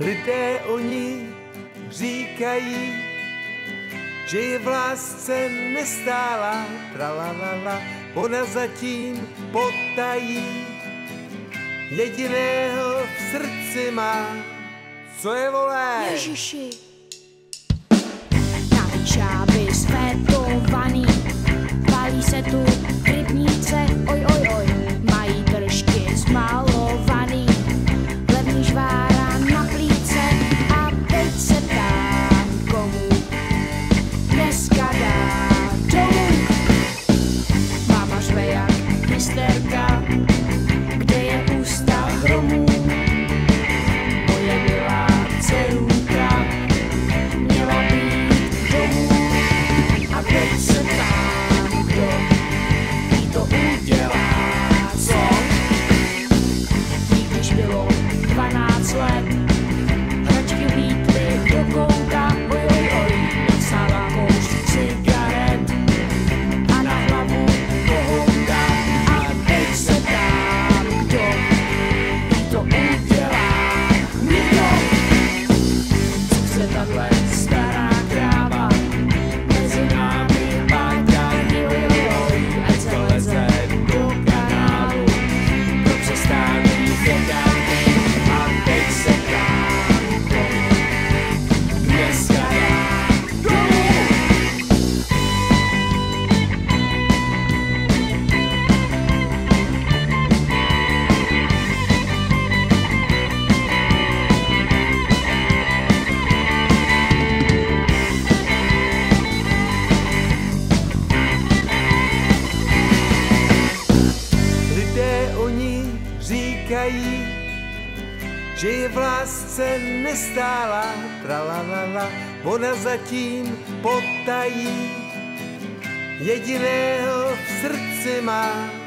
Lidé ní, říkají, že je v lásce nestála, tralalala, ona zatím potají, jediného v srdci má, co je volé. Ježiši. Na udělá co? Když bylo 12 let, hračky vítly do. říkají, že je v lásce nestála, tralalala, ona zatím potají, jediného v srdci má.